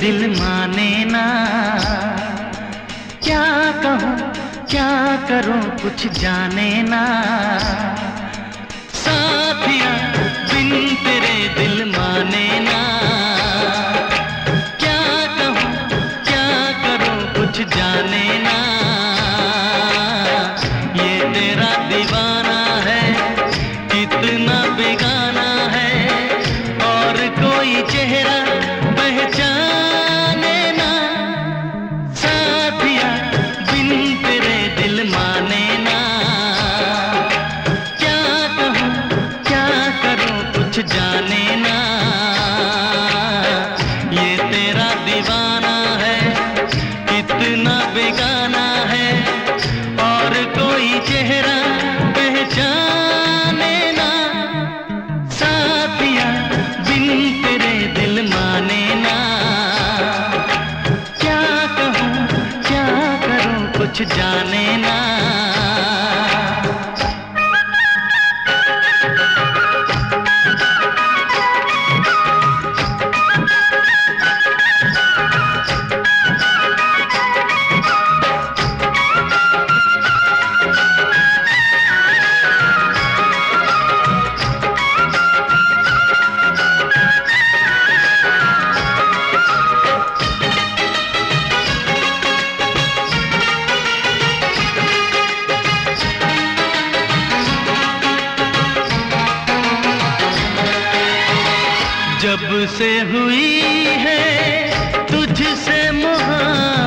दिल माने ना। क्या कहूँ, क्या करूँ, कुछ जाने ना। साथिया, बिन तेरे दिल माने कुछ जाने ना। से हुई है तुझसे मोहब्बत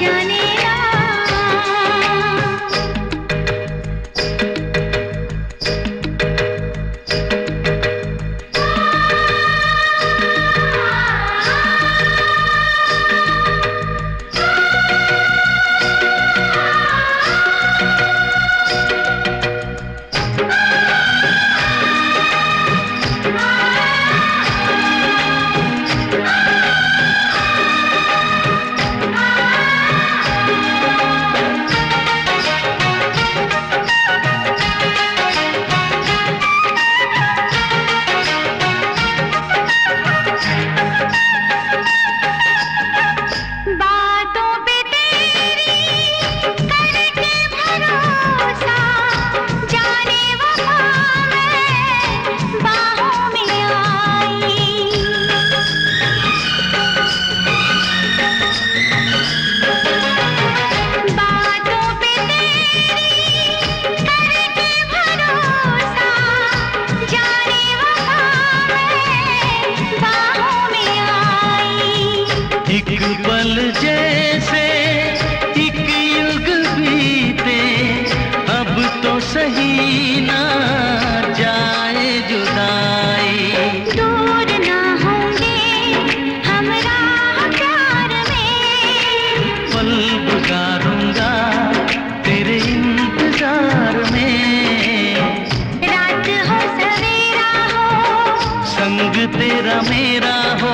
जाने एक पल जैसे एक युग बीते अब तो सही ना जाए जुदाई। दूर ना होंगे हम राह प्यार में। पल गुजारूँगा तेरे इंतज़ार में। रात हो सवेरा हो संग तेरा मेरा हो